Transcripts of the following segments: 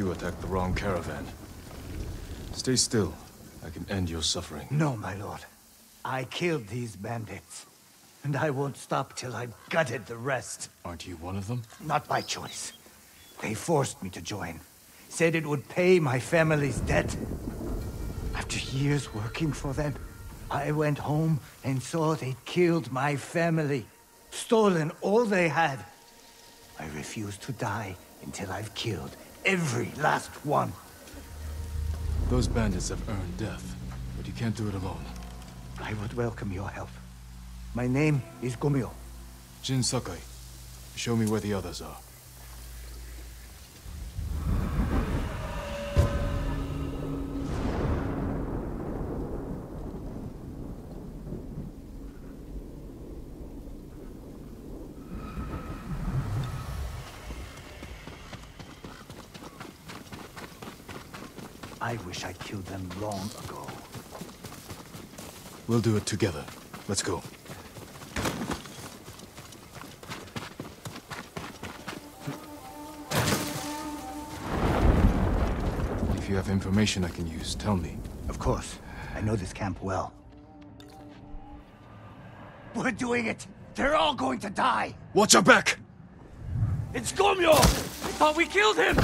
you attacked the wrong caravan. Stay still. I can end your suffering. No, my lord. I killed these bandits. And I won't stop till I've gutted the rest. Aren't you one of them? Not by choice. They forced me to join. Said it would pay my family's debt. After years working for them, I went home and saw they'd killed my family. Stolen all they had. I refuse to die until I've killed every last one. Those bandits have earned death, but you can't do it alone. I would welcome your help. My name is Gomyo. Jin Sakai, show me where the others are. Long ago. We'll do it together. Let's go. If you have information I can use, tell me. Of course. I know this camp well. We're doing it! They're all going to die! Watch your back! It's Gomyo! I thought we killed him!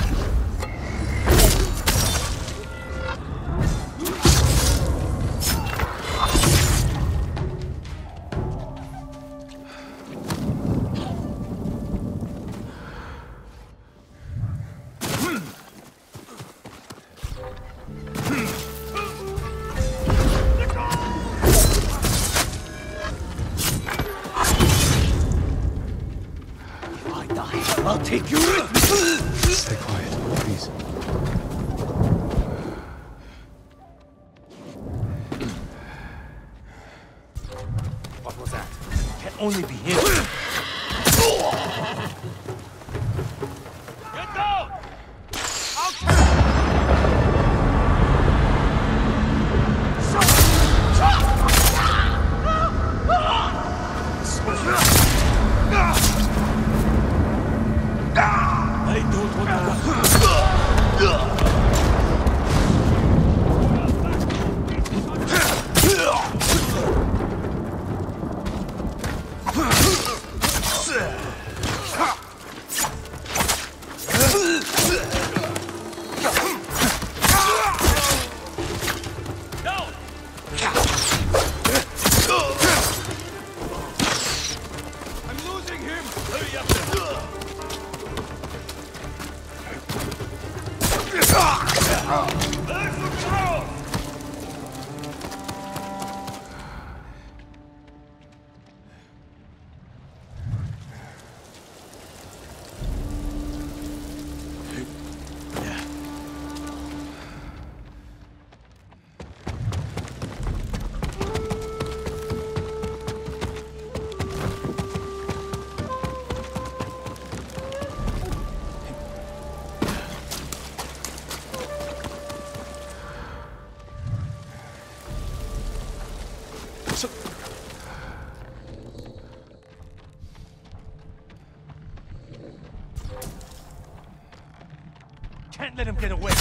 Can't let him get away.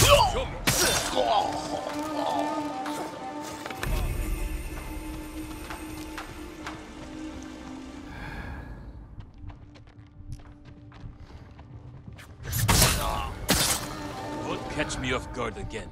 Catch me off guard again.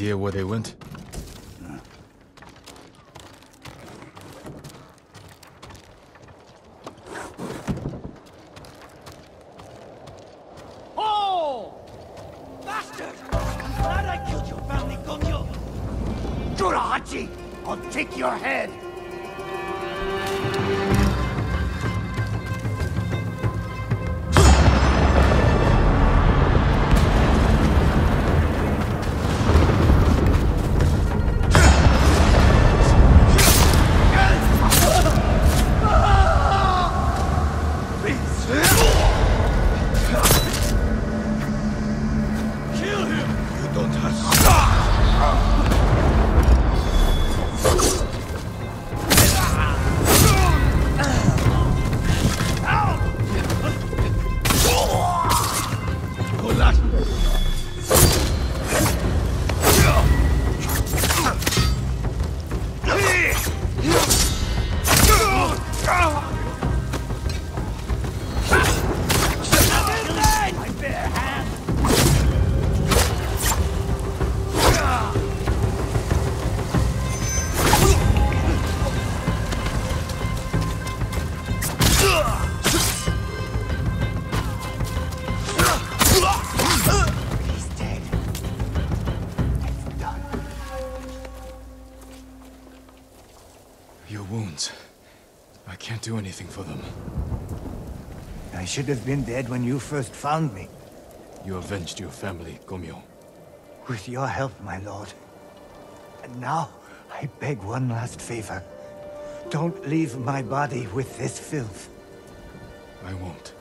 Idea where they went? Oh! I'll take your head! Should have been dead when you first found me. You avenged your family, Gomyo. With your help, my lord. And now, I beg one last favor. Don't leave my body with this filth. I won't.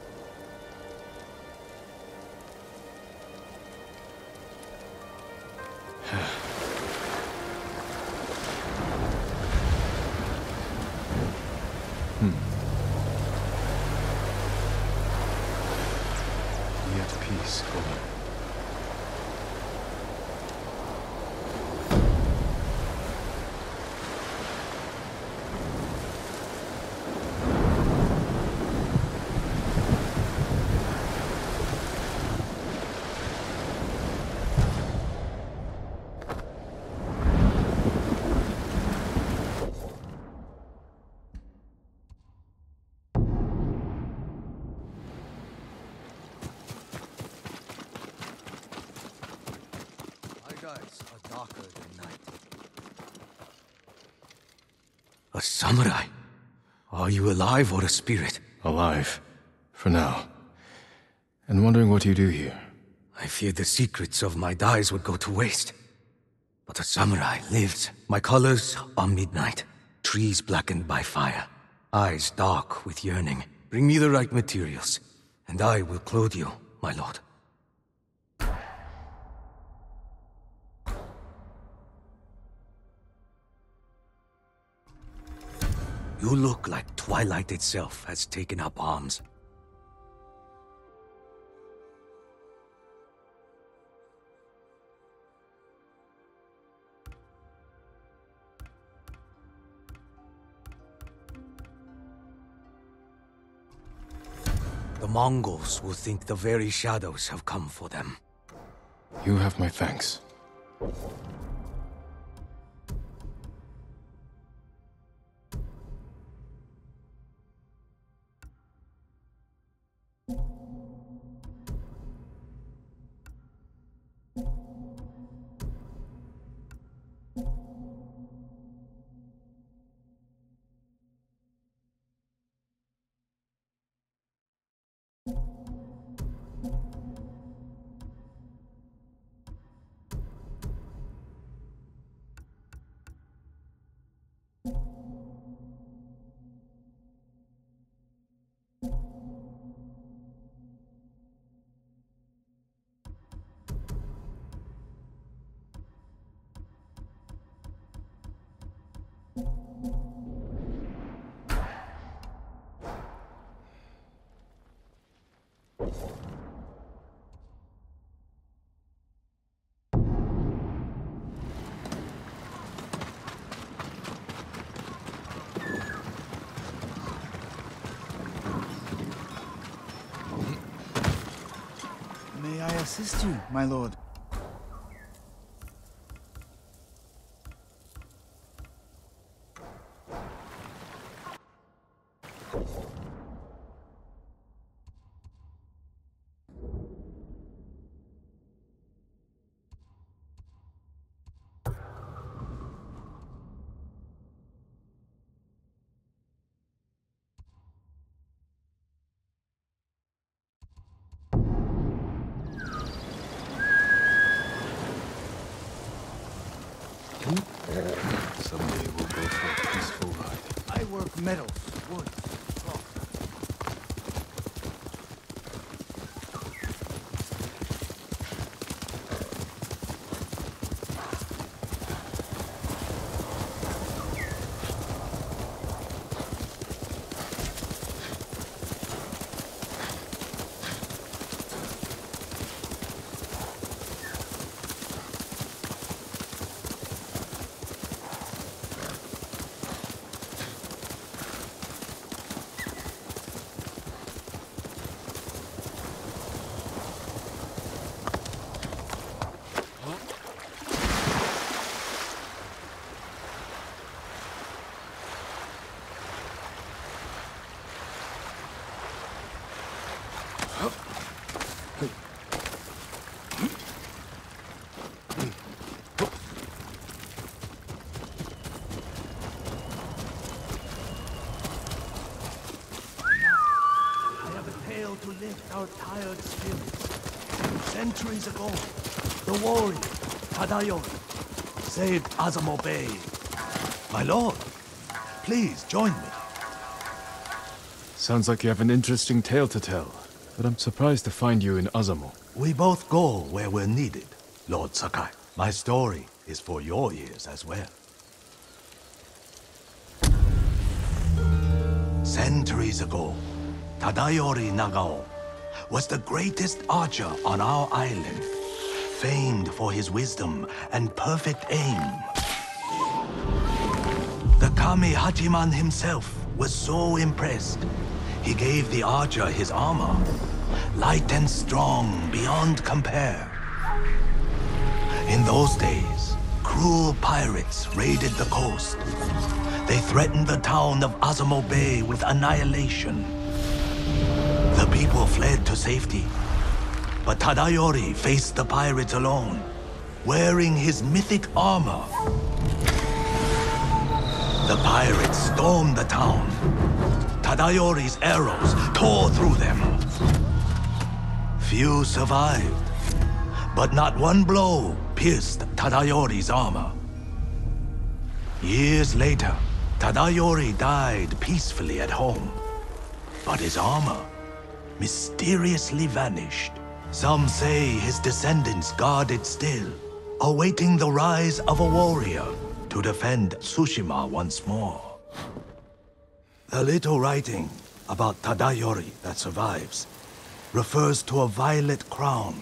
Samurai? Are you alive or a spirit? Alive. For now. And wondering what you do here. I feared the secrets of my dyes would go to waste. But a samurai lives. My colors are midnight. Trees blackened by fire. Eyes dark with yearning. Bring me the right materials, and I will clothe you, my lord. You look like Twilight itself has taken up arms. The Mongols will think the very shadows have come for them. You have my thanks. Assist you, my lord? Metals, woods, rock. I have a tale to lift our tired spirits. Centuries ago, the warrior, Tadayori, saved Azamo Bay. My lord, please join me. Sounds like you have an interesting tale to tell, but I'm surprised to find you in Azamo. We both go where we're needed, Lord Sakai. My story is for your ears as well. Centuries ago, Tadayori Nagao was the greatest archer on our island, famed for his wisdom and perfect aim. The Kami Hachiman himself was so impressed, he gave the archer his armor, light and strong beyond compare. In those days, cruel pirates raided the coast. They threatened the town of Azamo Bay with annihilation. People fled to safety, but Tadayori faced the pirates alone, wearing his mythic armor. The pirates stormed the town. Tadayori's arrows tore through them. Few survived, but not one blow pierced Tadayori's armor. Years later, Tadayori died peacefully at home, but his armor mysteriously vanished. Some say his descendants guard it still, awaiting the rise of a warrior to defend Tsushima once more. The little writing about Tadayori that survives refers to a violet crown,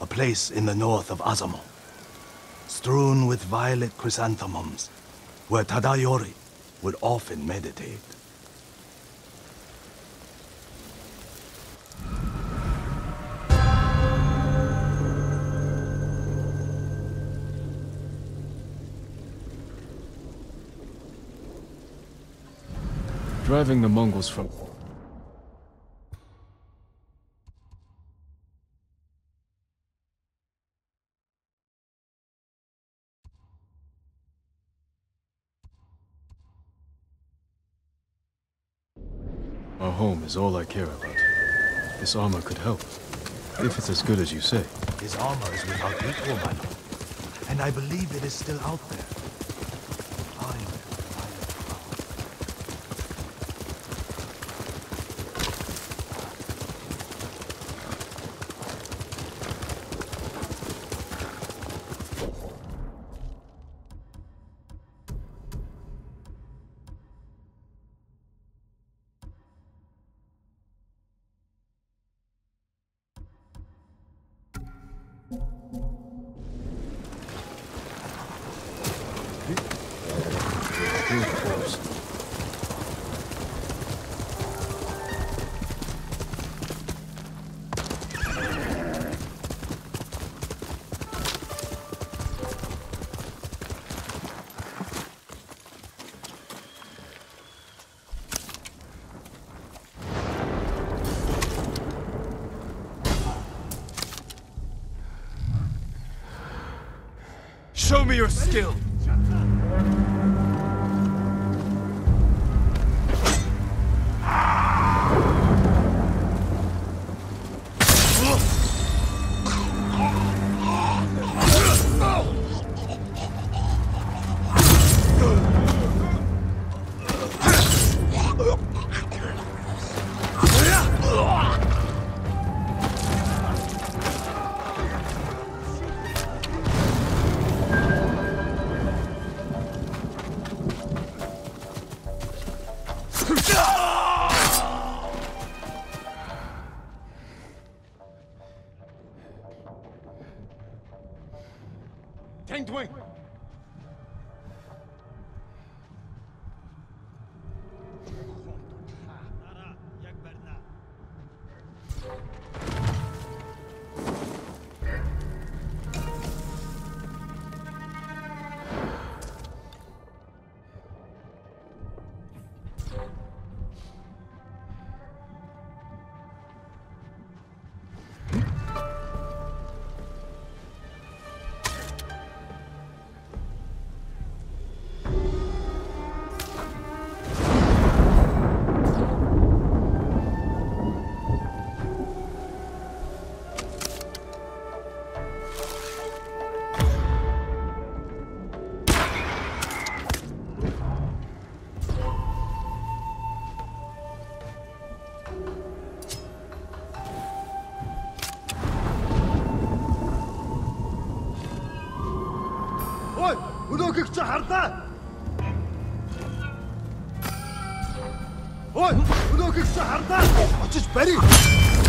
a place in the north of Azamo, strewn with violet chrysanthemums, where Tadayori would often meditate. Driving the Mongols from... Our home is all I care about. This armor could help. If it's as good as you say. His armor is without equal, my lord, and I believe it is still out there. Ой! Өнөөгч чи хардаа! Ой! Өнөөгч чи хардаа! Очиж барь!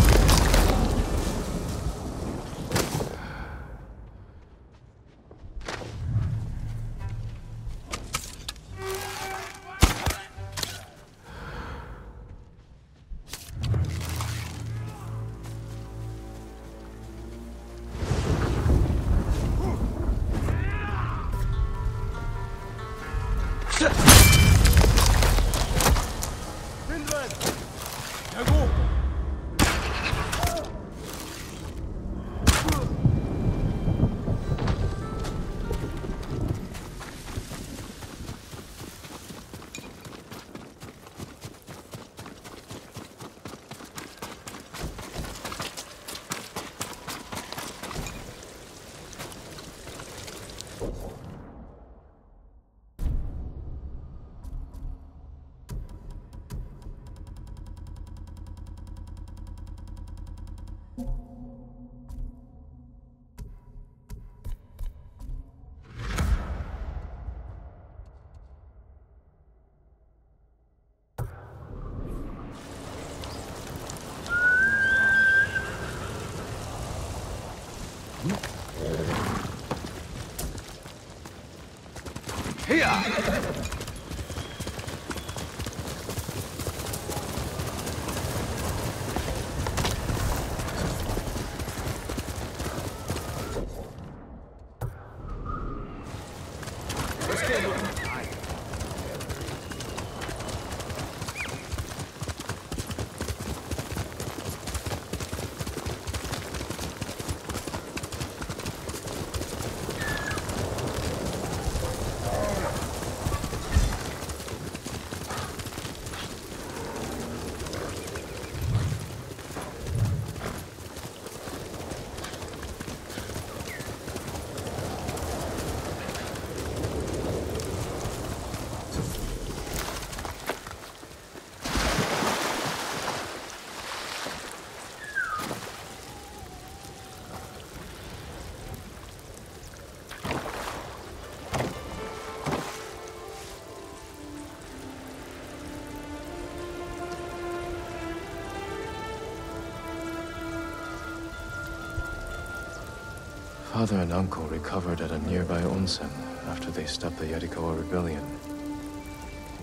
Father and uncle recovered at a nearby onsen after they stopped the Yarikawa rebellion.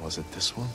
Was it this one?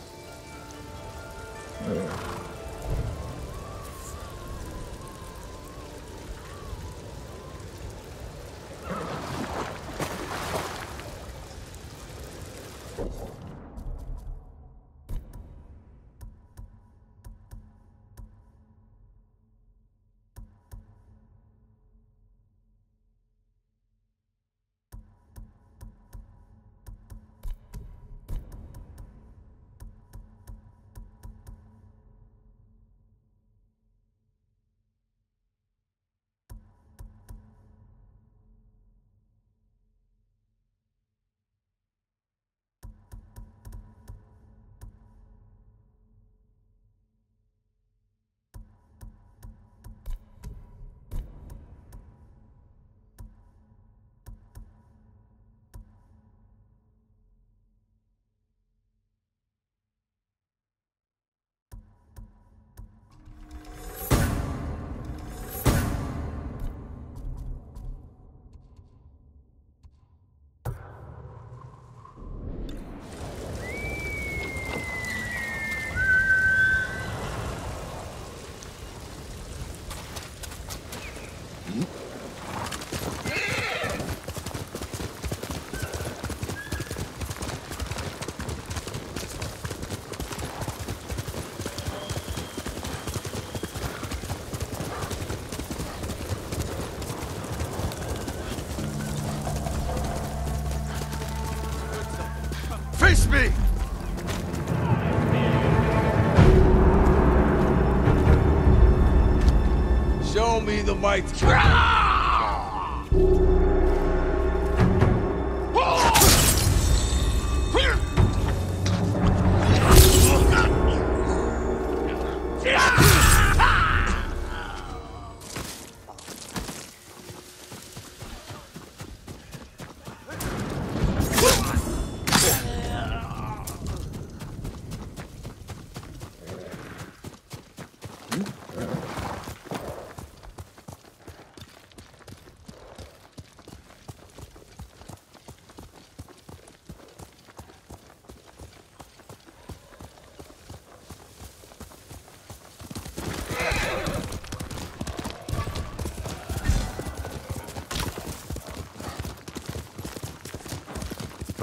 The might. Ah!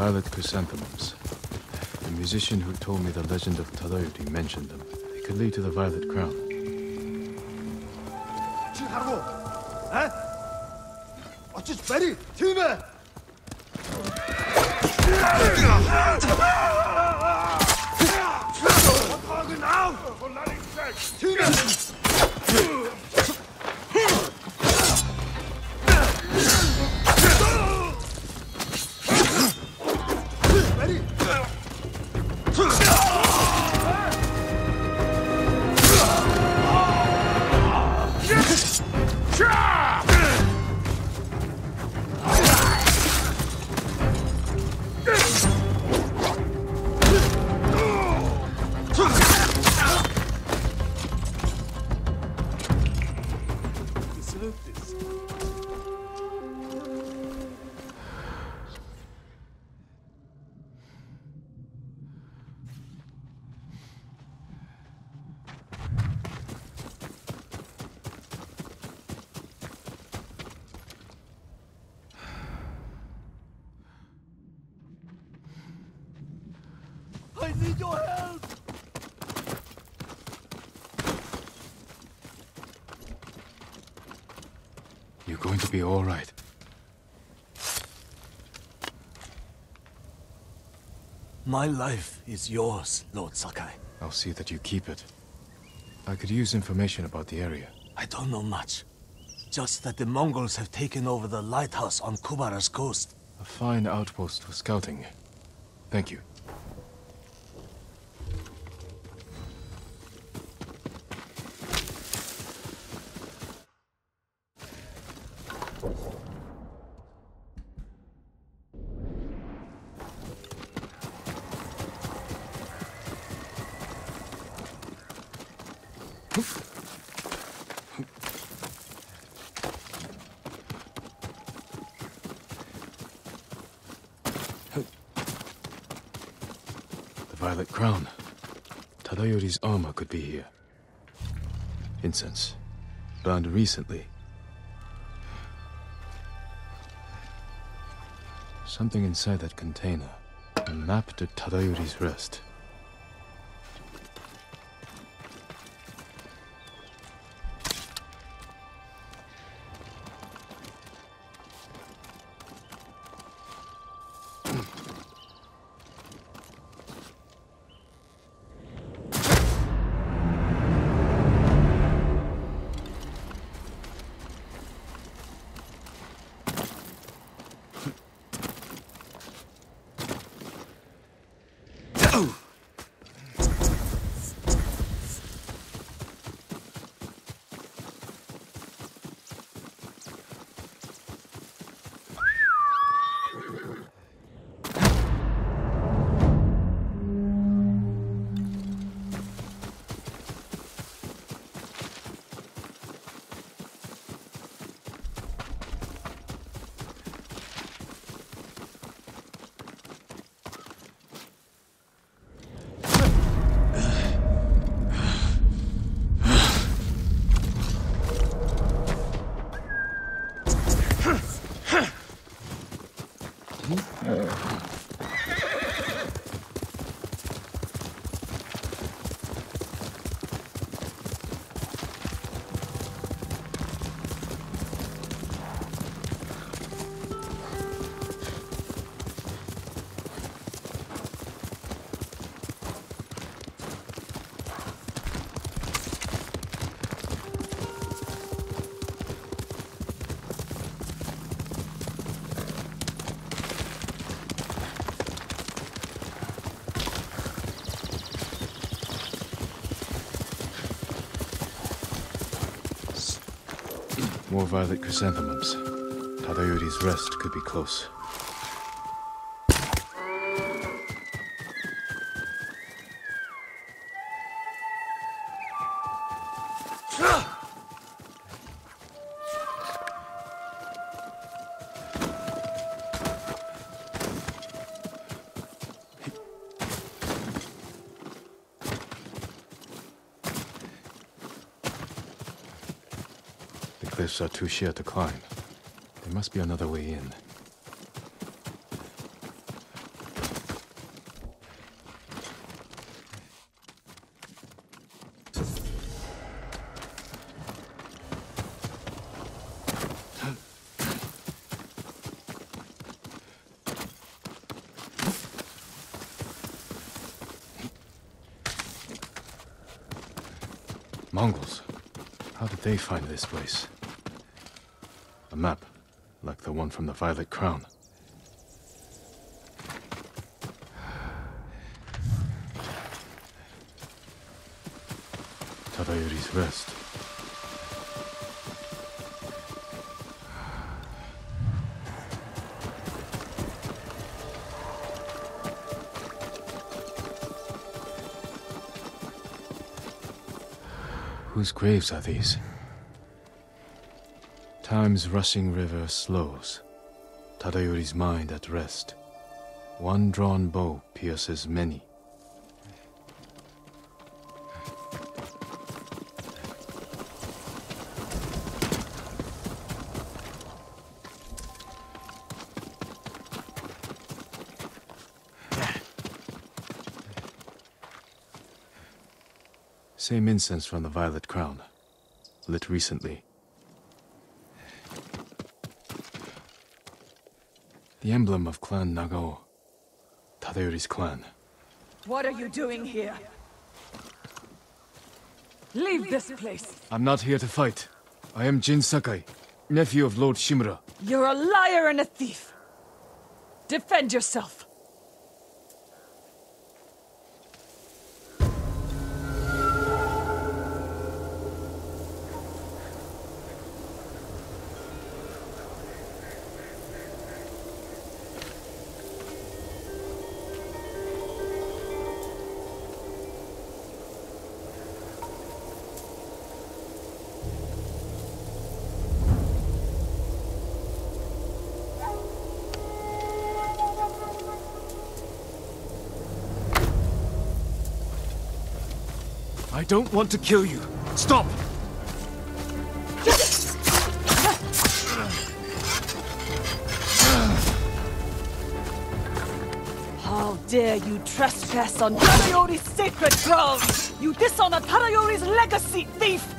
Violet chrysanthemums. The musician who told me the legend of Tadayori mentioned them. They could lead to the Violet Crown. Your help. You're going to be all right. My life is yours, Lord Sakai. I'll see that you keep it. I could use information about the area. I don't know much. Just that the Mongols have taken over the lighthouse on Kubara's coast. A fine outpost for scouting. Thank you. The Violet Crown. Tadayori's armor could be here. Incense. Burned recently. Something inside that container. A map to Tadayori's rest. Violet chrysanthemums. Tadayori's rest could be close. Cliffs are too sheer to climb. There must be another way in. Mongols. How did they find this place? Map, like the one from the Violet Crown. Tadayori's rest. Whose graves are these? Time's rushing river slows. Tadayori's mind at rest. One drawn bow pierces many. Same incense from the Violet Crown. Lit recently. The emblem of Clan Nagao. Tadayori's clan. What are you doing here? Leave this place! I'm not here to fight. I am Jin Sakai, nephew of Lord Shimura. You're a liar and a thief! Defend yourself! Don't want to kill you. Stop! How dare you trespass on Tadayori's sacred ground! You dishonor Tadayori's legacy, thief!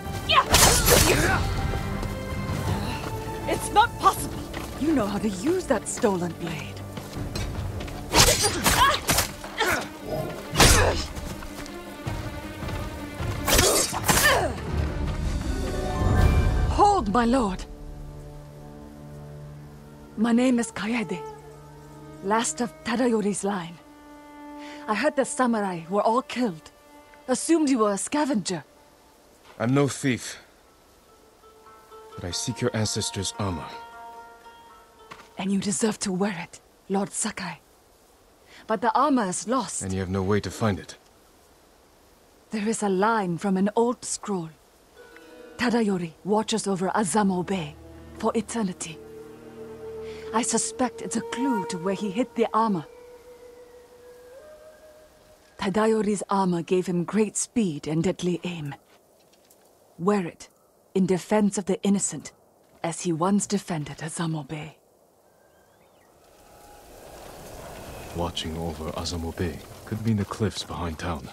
It's not possible! You know how to use that stolen blade. My lord! My name is Kaede, last of Tadayori's line. I heard the samurai were all killed. Assumed you were a scavenger. I'm no thief. But I seek your ancestors' armor. And you deserve to wear it, Lord Sakai. But the armor is lost. And you have no way to find it. There is a line from an old scroll. Tadayori watches over Azamo Bay for eternity. I suspect it's a clue to where he hid the armor. Tadayori's armor gave him great speed and deadly aim. Wear it in defense of the innocent, as he once defended Azamo Bay. Watching over Azamo Bay could mean the cliffs behind town.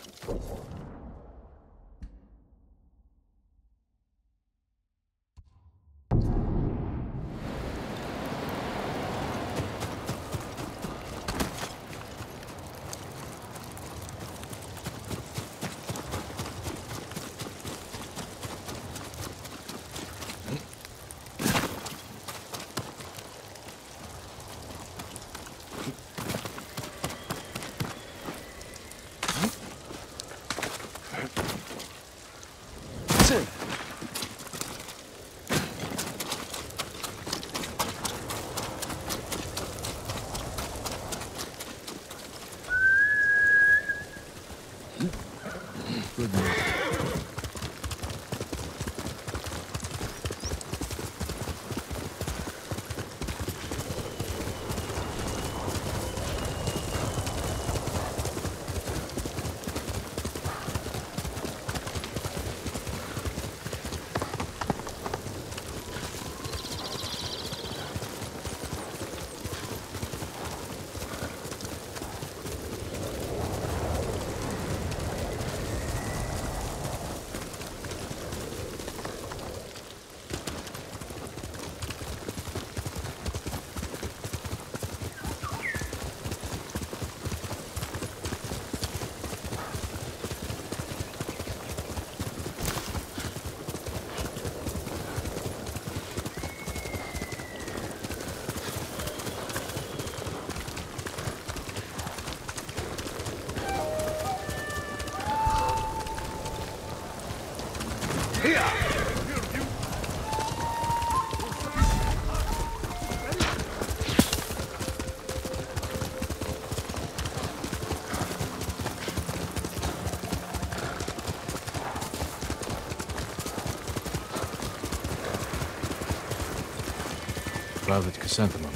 Chrysanthemum.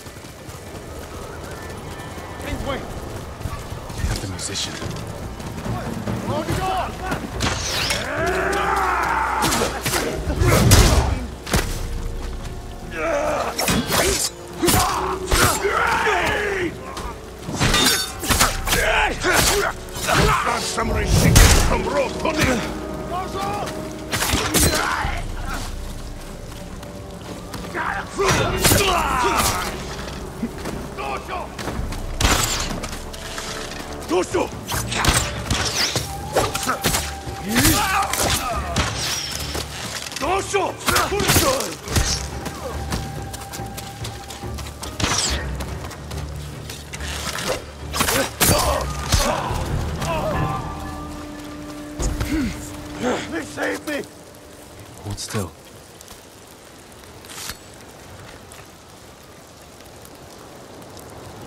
They have the musician. Dosho! Dosho! They saved me! Hold still.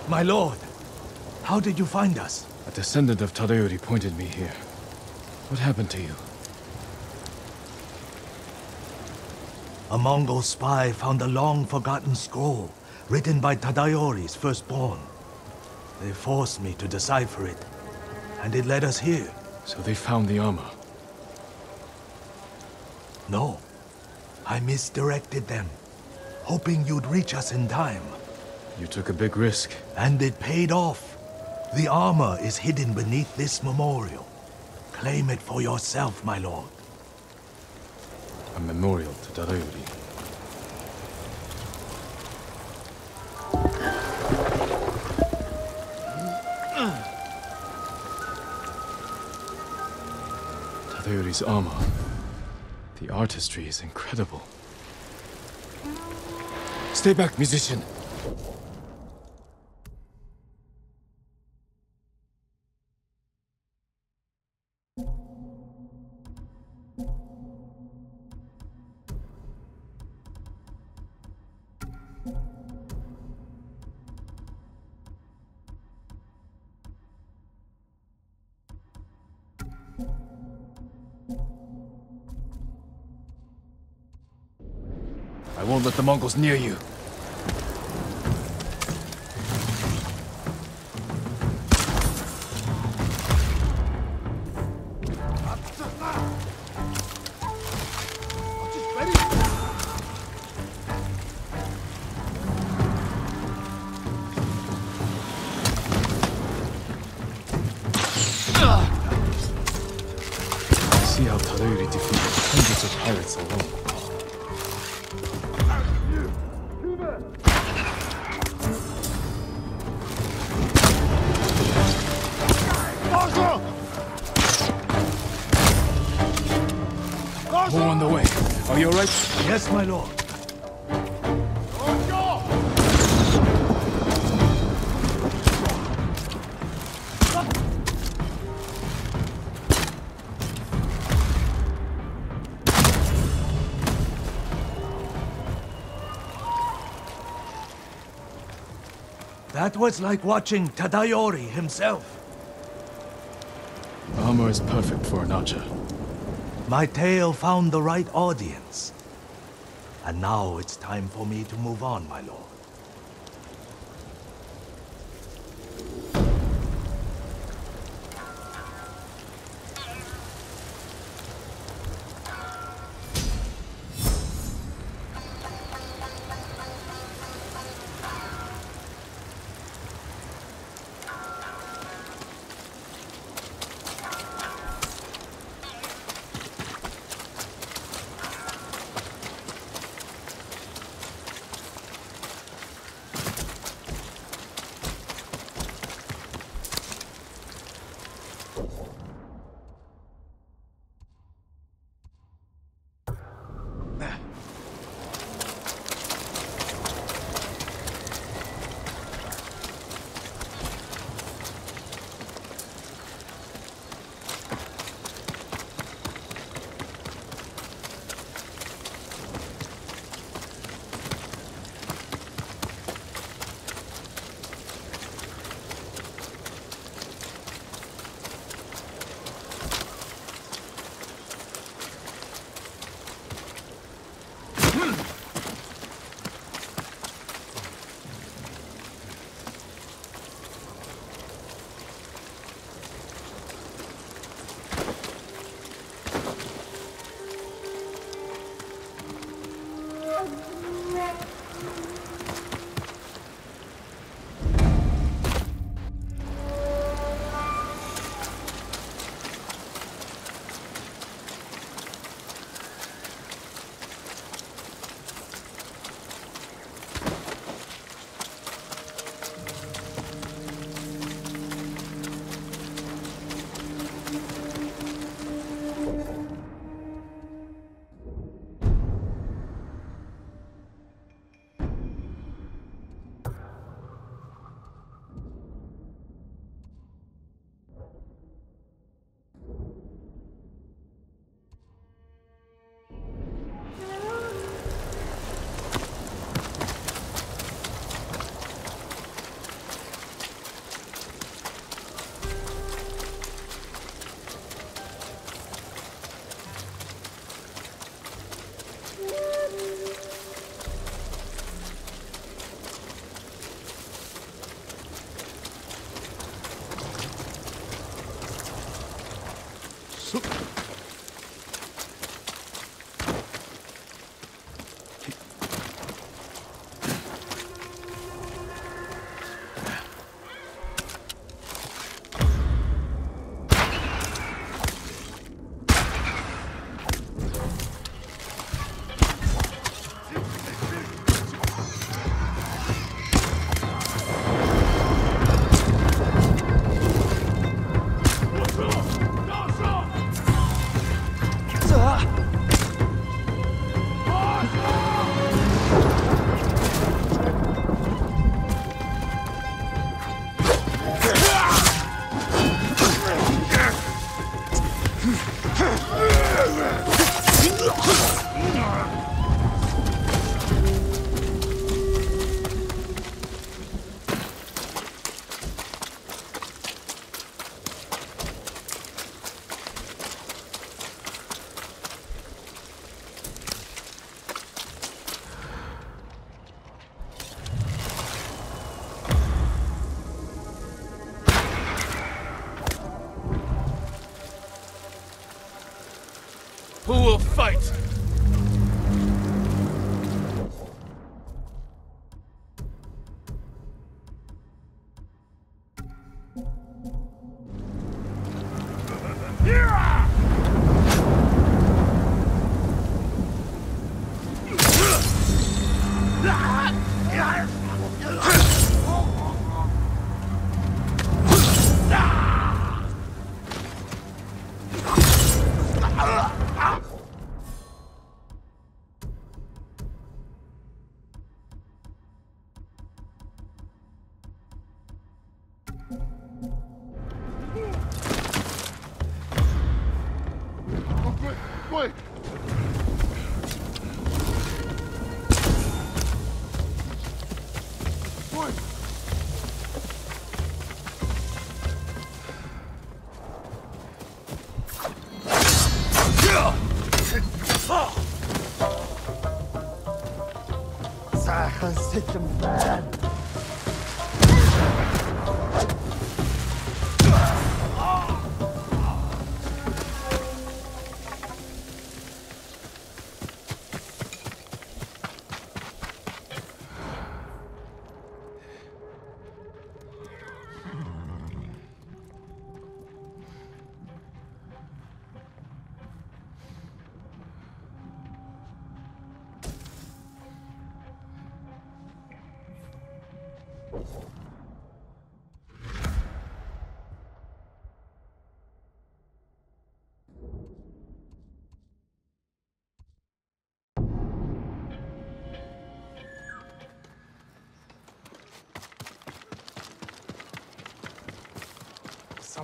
My lord, how did you find us? A descendant of Tadayori pointed me here. What happened to you? A Mongol spy found a long-forgotten scroll written by Tadayori's firstborn. They forced me to decipher it, and it led us here. So they found the armor. No, I misdirected them, hoping you'd reach us in time. You took a big risk. And it paid off. The armor is hidden beneath this memorial. Claim it for yourself, my lord. A memorial to Tadayori. Tadayori's armor. The artistry is incredible. Stay back, musician! Won't let the Mongols near you. Was like watching Tadayori himself. Armor is perfect for an archer. My tale found the right audience. And now it's time for me to move on, my lord. Ugh.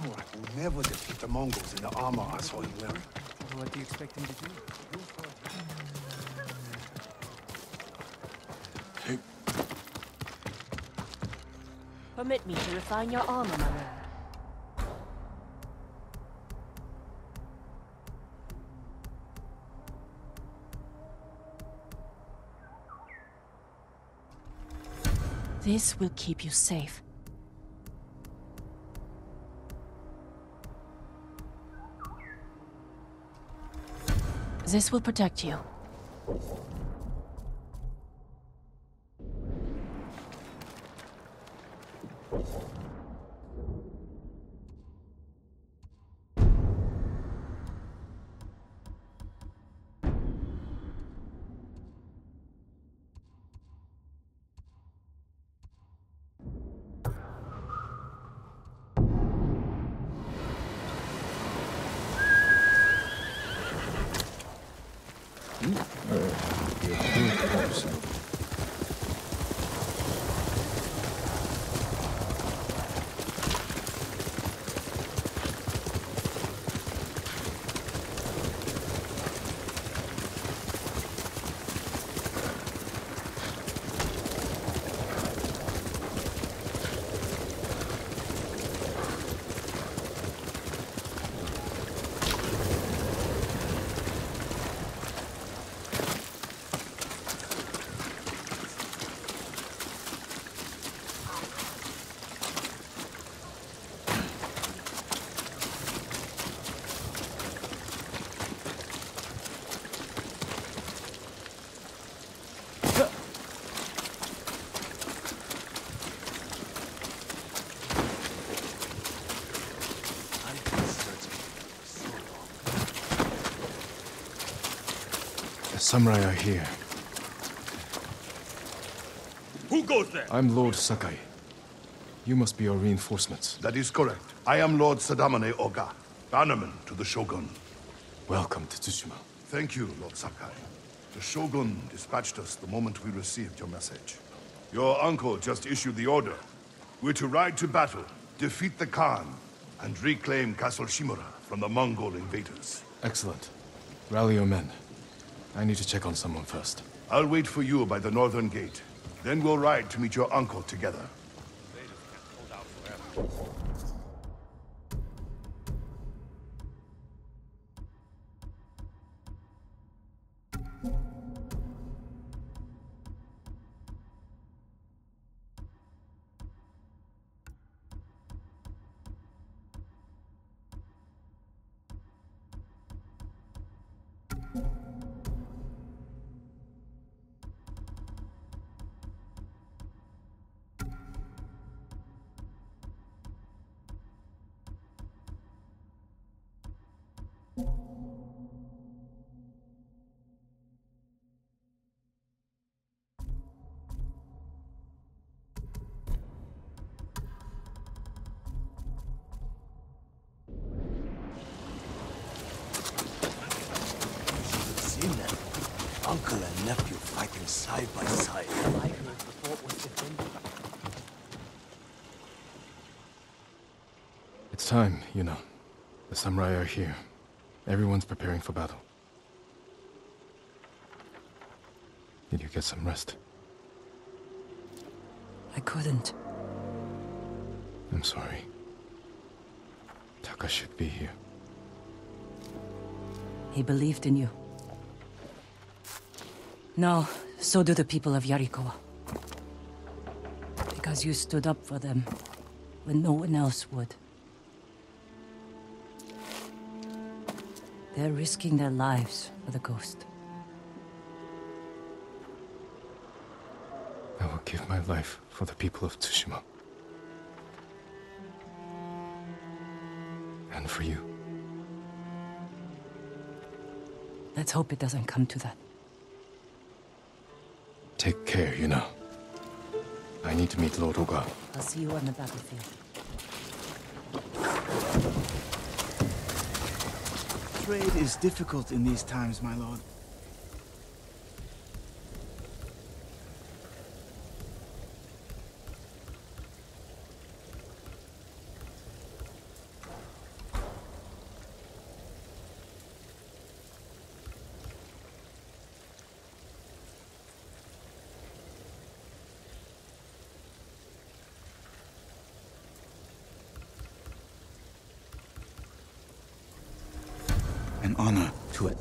Samurai will never defeat the Mongols in the armor I saw him wearing. What do you expect him to do? Permit me to refine your armor, my lord. This will keep you safe. This will protect you. The samurai are here. Who goes there? I'm Lord Sakai. You must be our reinforcements. That is correct. I am Lord Sadamane Oga, bannerman to the Shogun. Welcome to Tsushima. Thank you, Lord Sakai. The Shogun dispatched us the moment we received your message. Your uncle just issued the order. We're to ride to battle, defeat the Khan, and reclaim Castle Shimura from the Mongol invaders. Excellent. Rally your men. I need to check on someone first. I'll wait for you by the northern gate. Then we'll ride to meet your uncle together. Are here. Everyone's preparing for battle. Did you get some rest? I couldn't. I'm sorry. Taka should be here. He believed in you. No, so do the people of Yarikawa. Because you stood up for them when no one else would. They're risking their lives for the ghost. I will give my life for the people of Tsushima. And for you. Let's hope it doesn't come to that. Take care, you know. I need to meet Lord Oga. I'll see you on the battlefield. Trade is difficult in these times, my lord. An honor to it.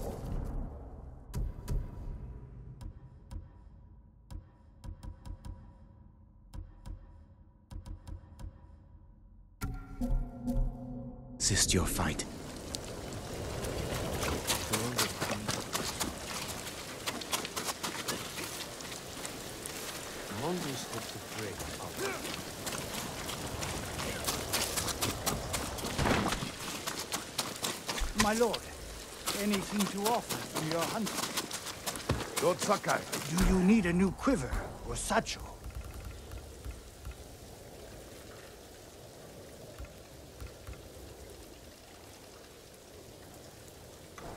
Resist your fight. Mongols hope to break My lord, anything to offer from your hunting? Lord Sakai, Do you need a new quiver or satchel?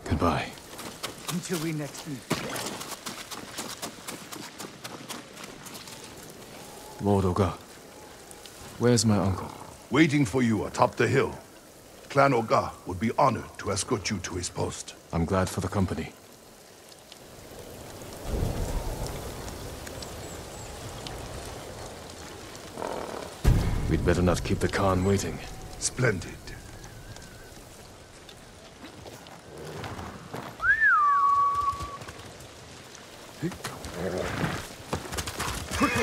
Goodbye. Until we next meet. Lord Oga. Where's my uncle? waiting for you atop the hill. Clan Oga would be honored to escort you to his post. I'm glad for the company. We'd better not keep the Khan waiting. Splendid.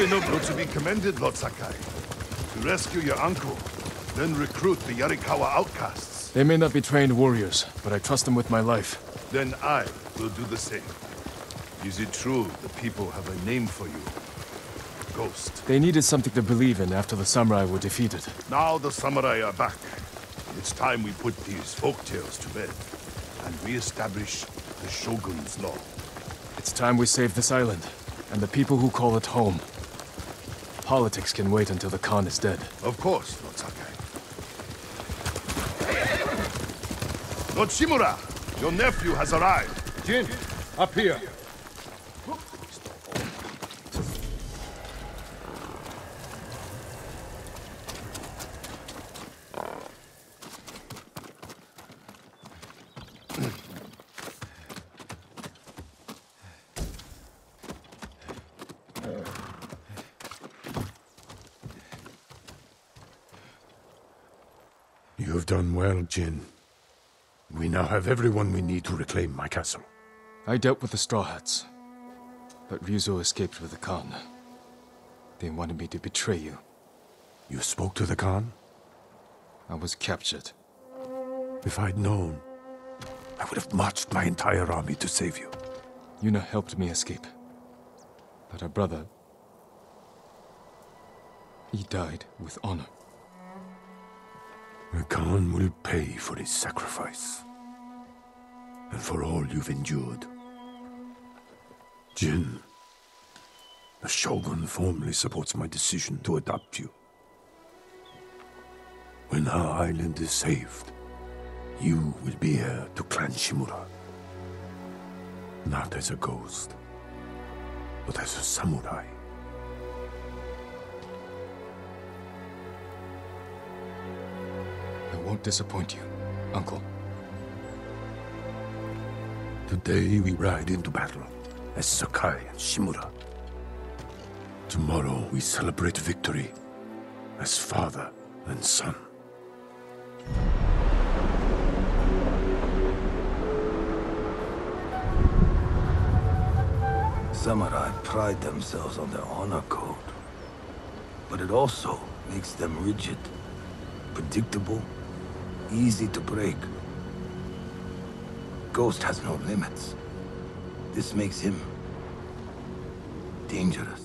Quickly, Nobu, to be commended, Lord Sakai. To rescue your uncle, then recruit the Yarikawa outcasts. They may not be trained warriors, but I trust them with my life. Then I will do the same. Is it true the people have a name for you? Ghost. They needed something to believe in after the samurai were defeated. Now the samurai are back. It's time we put these folk tales to bed and re-establish the Shogun's law. It's time we save this island, and the people who call it home. Politics can wait until the Khan is dead. Of course, Lord Sakai. Lord Shimura, your nephew has arrived. Jin, up here. You have done well, Jin. We now have everyone we need to reclaim my castle. I dealt with the Straw Hats, but Ryuzo escaped with the Khan. They wanted me to betray you. You spoke to the Khan? I was captured. If I'd known, I would have marched my entire army to save you. Yuna helped me escape. But her brother... He died with honor. The Khan will pay for his sacrifice. And for all you've endured. Jin, the Shogun formally supports my decision to adopt you. When our island is saved, you will be heir to Clan Shimura. Not as a ghost, but as a samurai. Won't disappoint you, Uncle. Today we ride into battle as Sakai and Shimura. Tomorrow we celebrate victory as father and son. Samurai pride themselves on their honor code. But it also makes them rigid, predictable, easy to break. Ghost has no limits. This makes him dangerous.